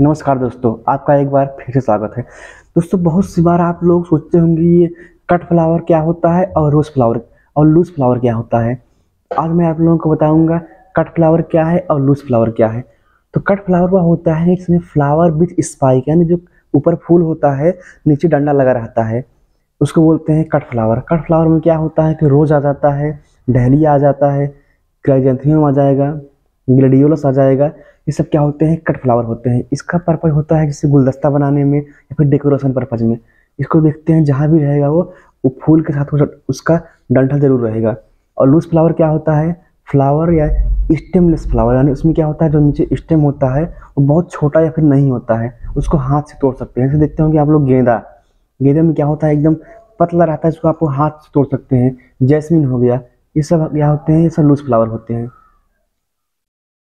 नमस्कार दोस्तों, आपका एक बार फिर से स्वागत है। दोस्तों, बहुत सी बार आप लोग सोचते होंगे ये कट फ्लावर क्या होता है और रोज फ्लावर और लूज फ्लावर क्या होता है। आज मैं आप लोगों को बताऊँगा कट फ्लावर क्या है और लूज फ्लावर क्या है। तो कट फ्लावर वह होता है इसमें फ्लावर विथ स्पाइक यानी जो ऊपर फूल होता है, नीचे डंडा लगा रहता है। उसको बोलते हैं कट फ्लावर कट फ्लावर में क्या होता है कि रोज आ जाता है डहलिया आ जाता है क्राइजेंथियम आ जाएगा। ग्लेडियोलस आ जाएगा। ये सब क्या होते हैं? कट फ्लावर होते हैं। इसका पर्पज होता है जैसे गुलदस्ता बनाने में या फिर डेकोरेशन पर्पज में। इसको देखते हैं, जहाँ भी रहेगा वो वो फूल के साथ उसका डंठल ज़रूर रहेगा। और लूज फ्लावर क्या होता है? फ्लावर या स्टेमलेस फ्लावर यानी उसमें क्या होता है? जो नीचे स्टेम होता है, वो बहुत छोटा या फिर नहीं होता है। उसको हाथ से तोड़ सकते हैं। जैसे देखते होंगे आप लोग गेंदा। गेंदे में क्या होता है? एकदम पतला रहता है, इसको आप हाथ से तोड़ सकते हैं। जैस्मिन हो गया। ये सब क्या होते हैं? ये सब लूज फ्लावर होते हैं।